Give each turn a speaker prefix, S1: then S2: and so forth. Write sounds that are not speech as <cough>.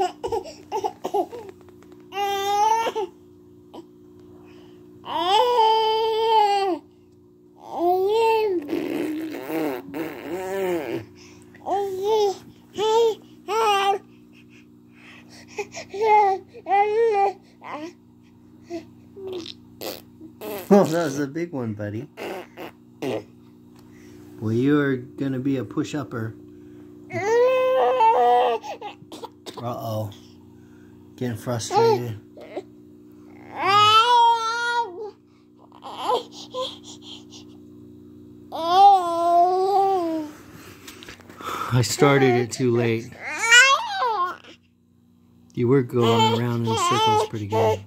S1: <laughs> Oh, that was a big one, buddy. Well, you are going to be a push-upper. Uh-oh. Getting frustrated. I started it too late. You were going around in circles pretty good.